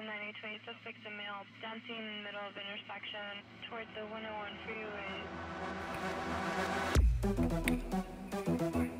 to 928 suspects a male dancing in the middle of intersection towards the 101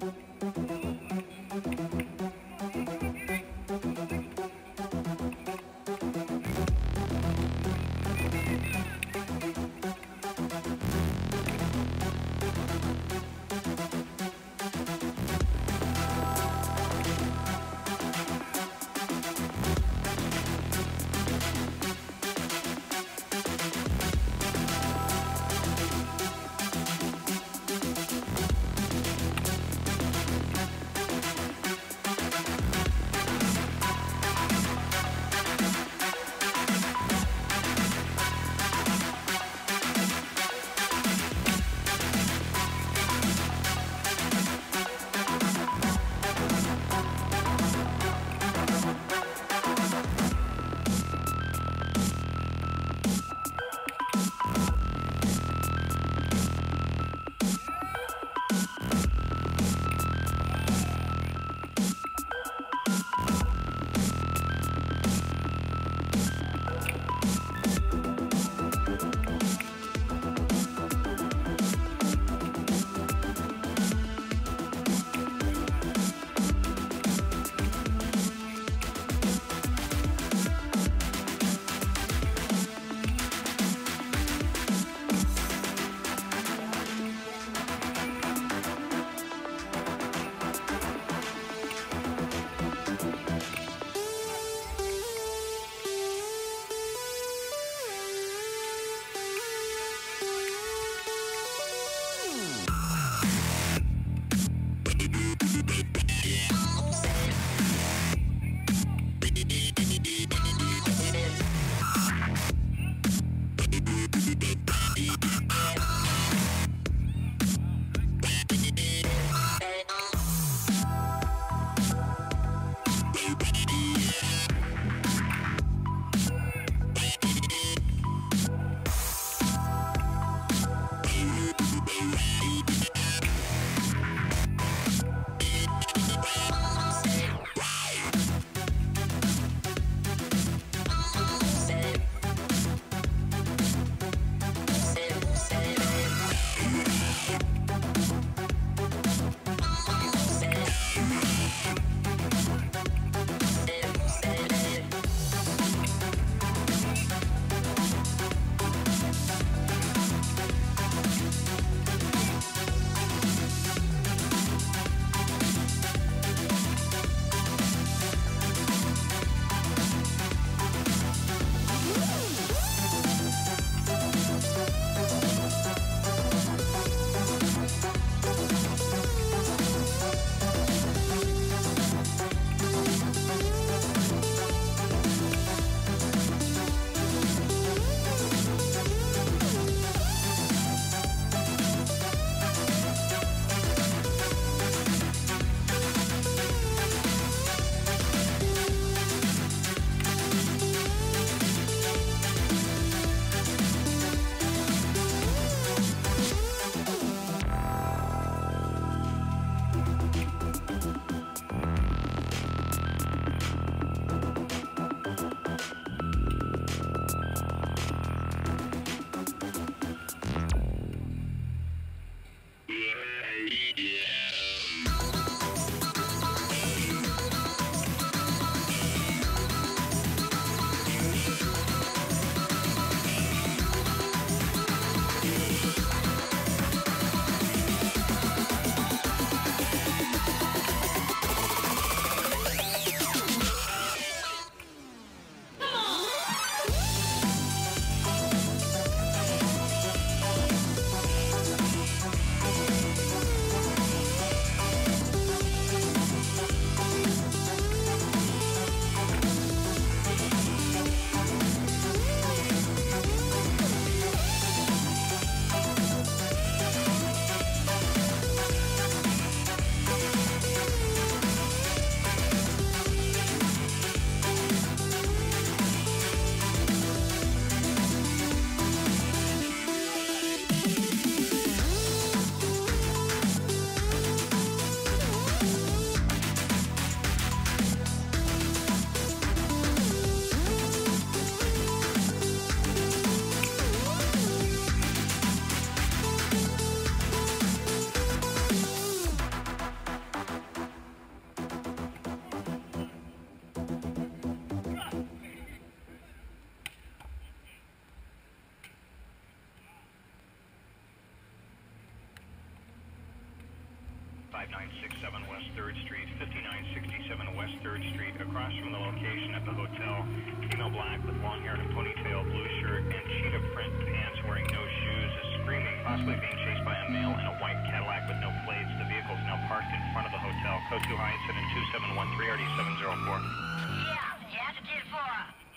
5967 West 3rd Street, 5967 West 3rd Street, across from the location at the hotel. Female black with long hair and a ponytail, blue shirt, and cheetah print pants, wearing no shoes, is screaming, possibly being chased by a male in a white Cadillac with no plates. The vehicle is now parked in front of the hotel. Code 2 Hyatt 2713 RD704. Yeah, you 4.